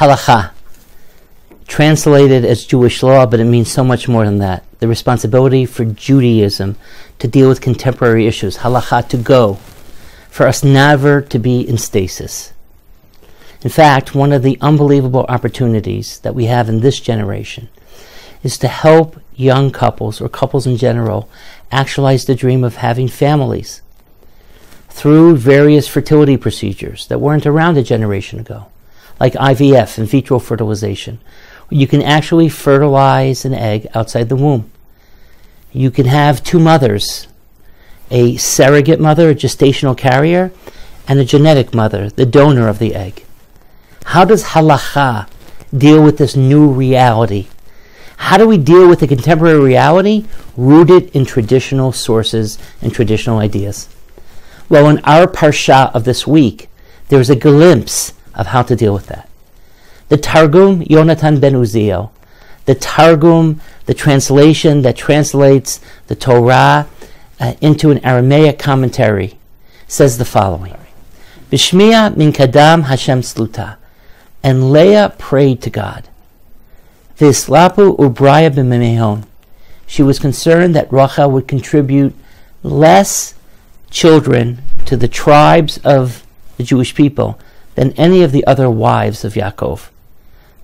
Halacha, translated as Jewish law, but it means so much more than that. The responsibility for Judaism to deal with contemporary issues, halacha to go, for us never to be in stasis. In fact, one of the unbelievable opportunities that we have in this generation is to help young couples or couples in general actualize the dream of having families through various fertility procedures that weren't around a generation ago, like IVF, in vitro fertilization. You can actually fertilize an egg outside the womb. You can have two mothers a surrogate mother, a gestational carrier, and a genetic mother, the donor of the egg. How does halacha deal with this new reality? How do we deal with the contemporary reality rooted in traditional sources and traditional ideas? Well, in our parsha of this week, there's a glimpse of how to deal with that. The Targum Yonatan ben Uziel, the Targum, the translation that translates the Torah uh, into an Aramaic commentary, says the following: Bishmiya min kadam Hashem sluta, and Leah prayed to God. Vislapu ubraya b'memehon. She was concerned that Rachel would contribute less children to the tribes of the Jewish people than any of the other wives of Yaakov.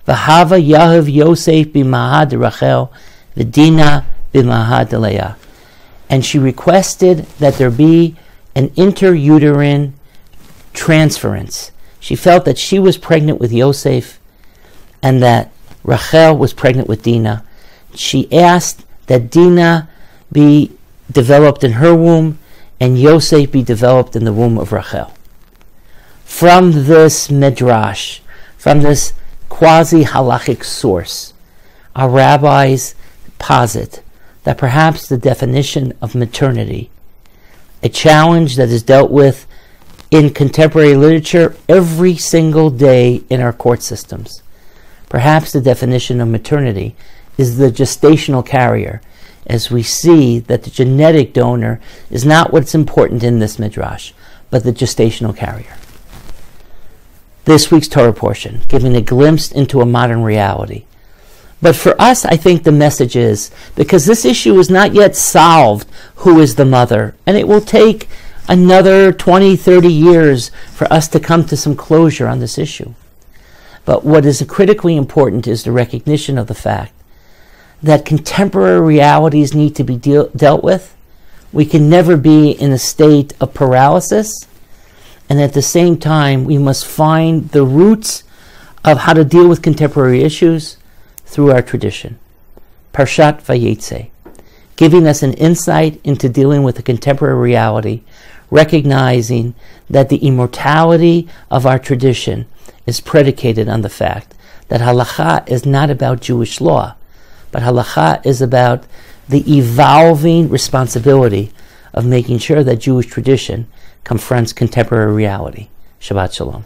V'hava Yahav Yosef b'mahad Rachel v'dina b'mahad Leah. And she requested that there be an interuterine transference. She felt that she was pregnant with Yosef and that Rachel was pregnant with Dinah. She asked that Dinah be developed in her womb and Yosef be developed in the womb of Rachel. From this midrash, from this quasi halachic source, our rabbis posit that perhaps the definition of maternity, a challenge that is dealt with in contemporary literature every single day in our court systems. Perhaps the definition of maternity is the gestational carrier, as we see that the genetic donor is not what's important in this midrash, but the gestational carrier. This week's Torah portion, giving a glimpse into a modern reality. But for us, I think the message is because this issue is not yet solved who is the mother, and it will take another 20, 30 years for us to come to some closure on this issue. But what is critically important is the recognition of the fact that contemporary realities need to be deal- dealt with. We can never be in a state of paralysis. And at the same time, we must find the roots of how to deal with contemporary issues through our tradition. Parshat Vayetze, giving us an insight into dealing with a contemporary reality, recognizing that the immortality of our tradition is predicated on the fact that halacha is not about Jewish law, but halacha is about the evolving responsibility of making sure that Jewish tradition confronts contemporary reality. Shabbat Shalom.